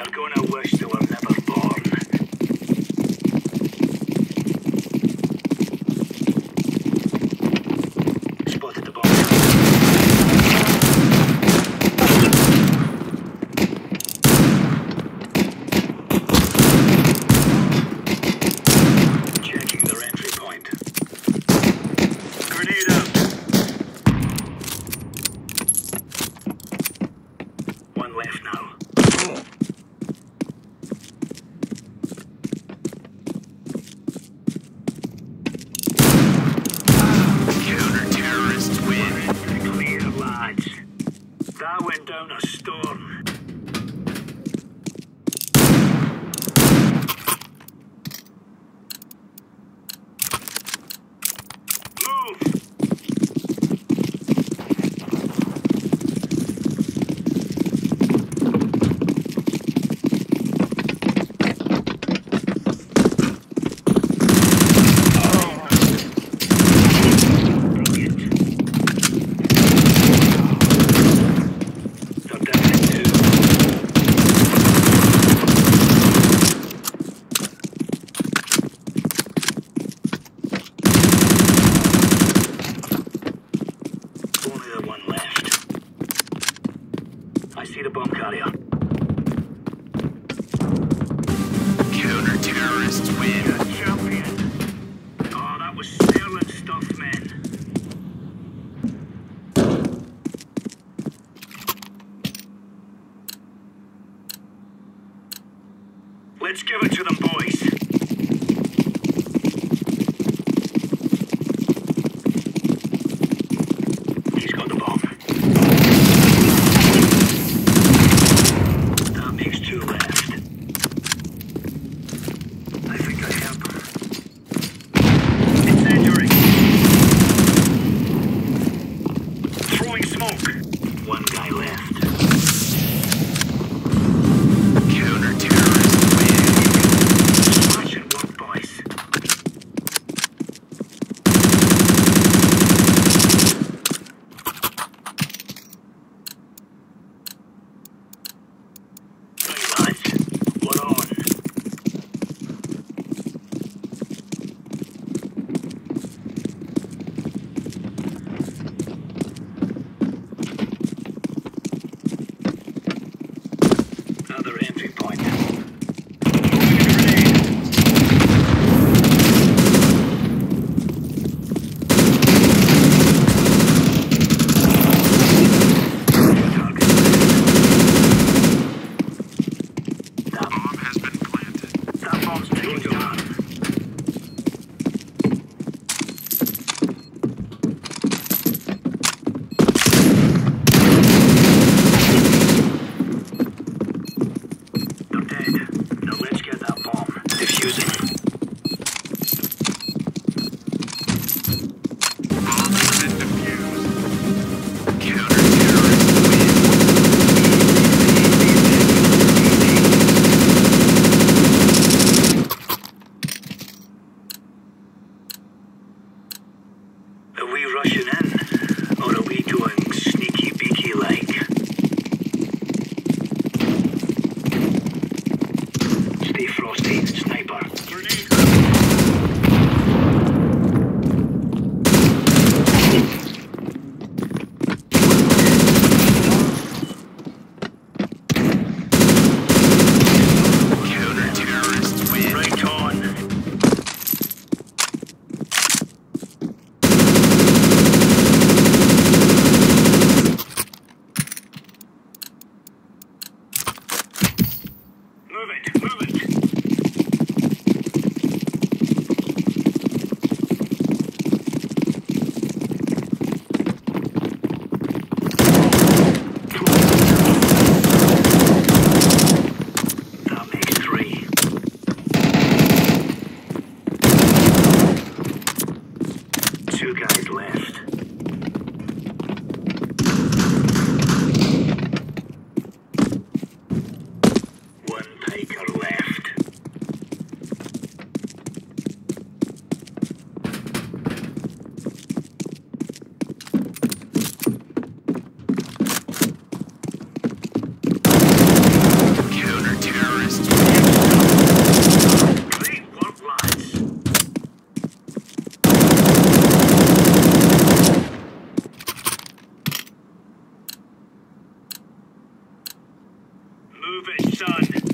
I'm going to wish they were never down a storm. see the bomb. Counter-terrorists win. Champion. Oh, that was sterling stuff, man. Let's give it to them, boys. Move it, son.